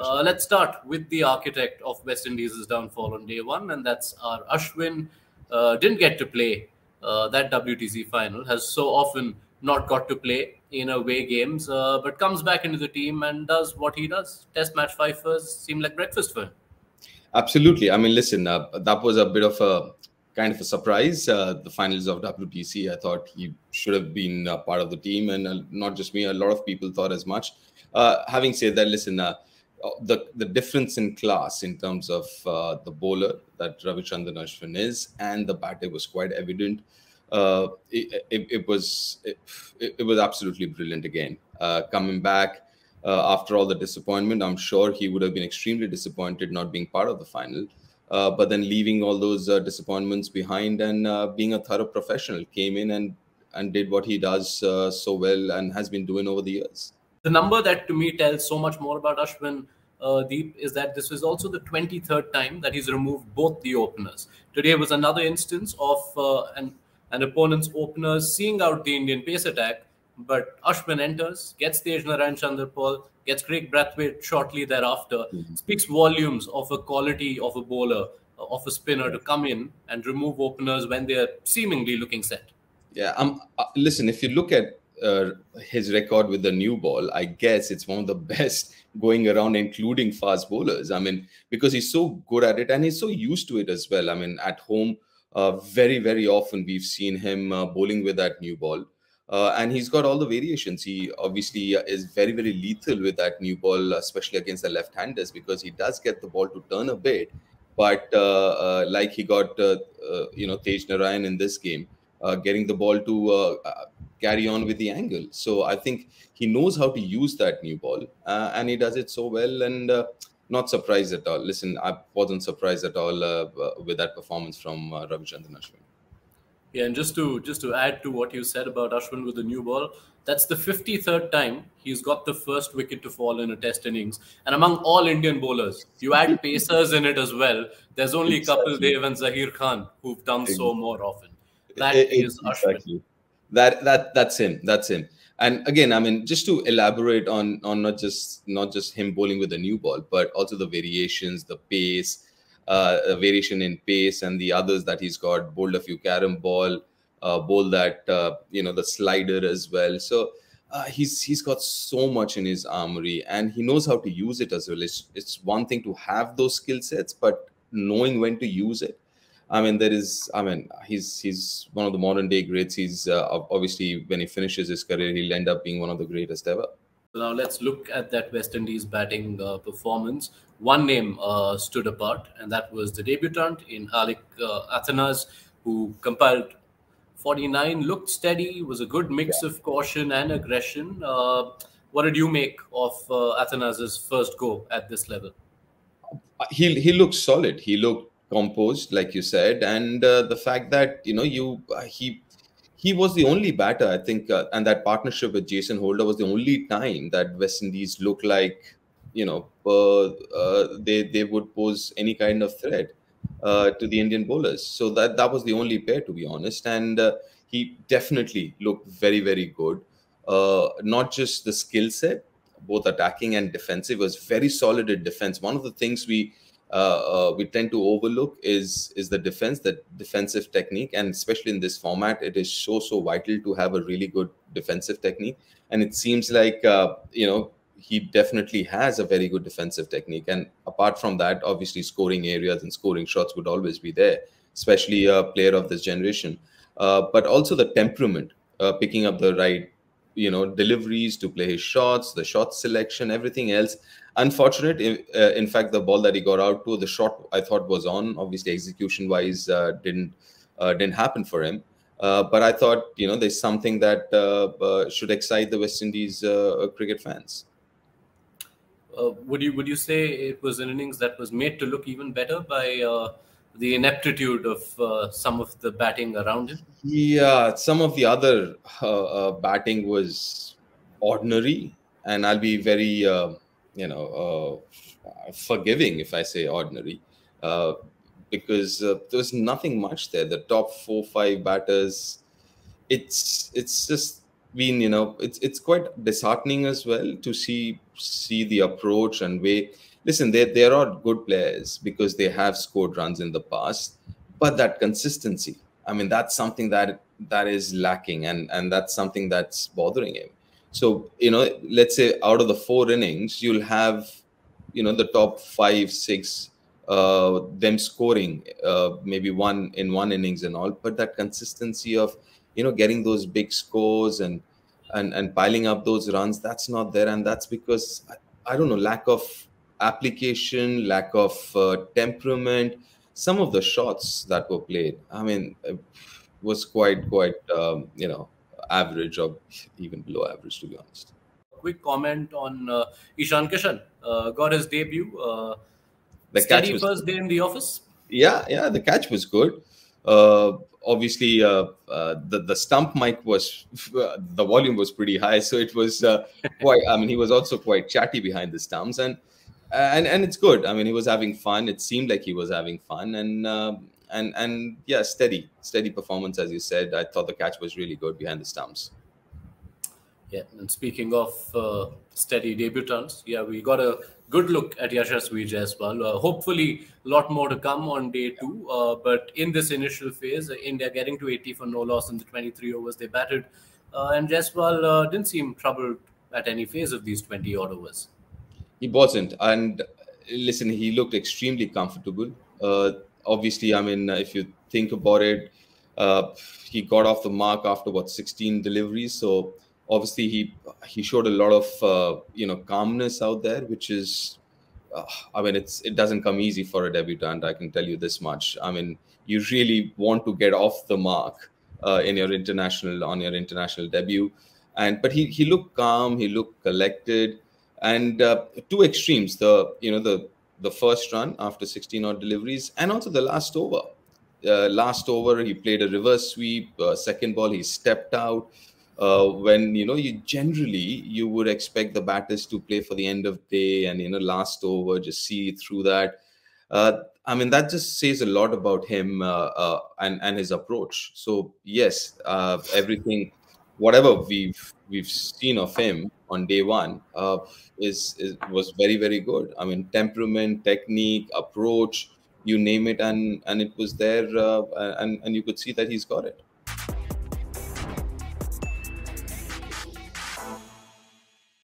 Uh, let's start with the architect of West Indies' downfall on day one, and that's R Ashwin. Uh, didn't get to play uh, that WTC final, has so often not got to play in away games, uh, but comes back into the team and does what he does. Test match fifers seem like breakfast for him. Absolutely. I mean, listen, uh, that was a bit of a kind of a surprise. Uh, the finals of WTC, I thought he should have been part of the team, and not just me. A lot of people thought as much. having said that, listen the the difference in class in terms of uh, the bowler that Ravichandran Ashwin is and the batter was quite evident. Uh, it, it, it, was it, it, was absolutely brilliant again. Uh, coming back uh, after all the disappointment, I'm sure he would have been extremely disappointed not being part of the final. Uh, but then leaving all those uh, disappointments behind and being a thorough professional, came in and and did what he does so well and has been doing over the years. The number that to me tells so much more about Ashwin uh, Deep is that this was also the 23rd time that he's removed both the openers. Today was another instance of uh, an, an opponent's openers seeing out the Indian pace attack, but Ashwin enters, gets Tagenarine Chanderpaul, gets Craig Brathwaite shortly thereafter, mm-hmm. speaks volumes of a quality of a bowler, uh, of a spinner to come in and remove openers when they are seemingly looking set. Yeah, um, uh, listen, if you look at uh, his record with the new ball, I guess it's one of the best going around, including fast bowlers. I mean, because he's so good at it and he's so used to it as well. I mean, at home, uh, very, very often we've seen him uh, bowling with that new ball. Uh, and he's got all the variations. He obviously is very, very lethal with that new ball, especially against the left-handers, because he does get the ball to turn a bit. But uh, uh, like he got, you know, Tagenarine in this game, getting the ball to carry on with the angle. So I think he knows how to use that new ball, uh, and he does it so well. And uh, not surprised at all. Listen, I wasn't surprised at all uh, with that performance from uh, Ravichandran Ashwin. Yeah, and just to just to add to what you said about Ashwin with the new ball, that's the 53rd time he's got the first wicket to fall in a test innings. And among all Indian bowlers, you add pacers in it as well. There's only exactly. Kapil Dev and Zaheer Khan who've done so more often. That it, it, is Ashwin. Exactly that that that's him that's him. And again i mean just to elaborate on on not just not just him bowling with a new ball but also the variations the pace uh, variation in pace and the others that he's got bowled a few carom ball uh, bowl that uh, you know the slider as well. So uh, he's he's got so much in his armory and he knows how to use it as well. It's, it's one thing to have those skill sets but knowing when to use it I mean, there is. I mean, he's he's one of the modern day greats. He's uh, obviously when he finishes his career, he'll end up being one of the greatest ever. Now let's look at that West Indies batting uh, performance. One name uh, stood apart, and that was the debutant in Alick uh, Athanaze, who compiled 49, looked steady, was a good mix yeah. of caution and aggression. Uh, what did you make of uh, Athanaze's first go at this level? He he looked solid. He looked composed, like you said, and uh, the fact that you know you uh, he he was the only batter, I think, uh, and that partnership with Jason Holder was the only time that West Indies looked like you know uh, uh, they they would pose any kind of threat uh, to the Indian bowlers. So that that was the only pair, to be honest, and he definitely looked very very good. not just the skill set, both attacking and defensive, was very solid at defense. One of the things we uh, uh, we tend to overlook is is the defense, the defensive technique, and especially in this format, it is so so vital to have a really good defensive technique. And it seems like uh, you know he definitely has a very good defensive technique. And apart from that, obviously scoring areas and scoring shots would always be there, especially a player of this generation. Uh, but also the temperament, uh, picking up the right you know deliveries to play his shots the shot selection everything else unfortunate uh, in fact the ball that he got out to the shot i thought was on obviously execution wise uh, didn't uh, didn't happen for him uh, but i thought you know there's something that uh, uh, should excite the west indies cricket fans would you would you say it was an innings that was made to look even better by the ineptitude of uh, some of the batting around him? Yeah, some of the other uh, uh, batting was ordinary, and I'll be very, uh, you know, uh, forgiving if I say ordinary, uh, because there was nothing much there. The top four, five batters, it's it's just been, you know, it's it's quite disheartening as well to see see the approach and way. Listen, they there are good players because they have scored runs in the past, but that consistency. I mean, that's something that that is lacking, and and that's something that's bothering him. So you know, let's say out of the four innings, you'll have, you know, the top five, six, uh, them scoring uh, maybe one in one innings and all, but that consistency of you know getting those big scores and and and piling up those runs that's not there. And that's because i, I don't know lack of application lack of uh, temperament. Some of the shots that were played i mean it was quite quite um, you know average or even below average to be honest quick comment on uh, ishan kishan uh, got his debut uh, the steady first day in the office yeah yeah the catch was good uh, obviously uh, uh, the the stump mic was the volume was pretty high, so it was uh, quite. I mean, he was also quite chatty behind the stumps, and and and it's good. I mean, he was having fun. It seemed like he was having fun, and um, and and yeah, steady, steady performance as you said. I thought the catch was really good behind the stumps. Yeah, and speaking of uh, steady debutants, yeah, we got a good look at Yashasvi as well. Uh, hopefully, a lot more to come on day two. Uh, but in this initial phase, uh, India getting to 80 for no loss in the 23 overs they batted, uh, and Jaiswal uh, didn't seem troubled at any phase of these 20 odd overs. He wasn't, and listen, he looked extremely comfortable. Obviously, I mean, if you think about it, he got off the mark after what 16 deliveries, so obviously he he showed a lot of uh, you know calmness out there which is uh, i mean it's it doesn't come easy for a debutant i can tell you this much. I mean you really want to get off the mark uh, in your international on your international debut. And but he he looked calm he looked collected. And uh, two extremes the you know the the first run after 16 odd deliveries and also the last over. Uh, last over he played a reverse sweep uh, second ball he stepped out uh, when you know you generally you would expect the batters to play for the end of day and you know last over just see through that. Uh, i mean that just says a lot about him uh, uh and and his approach. So yes everything whatever we've we've seen of him on day one uh, is, is was very very good. I mean temperament technique approach you name it and and it was there uh, and and you could see that he's got it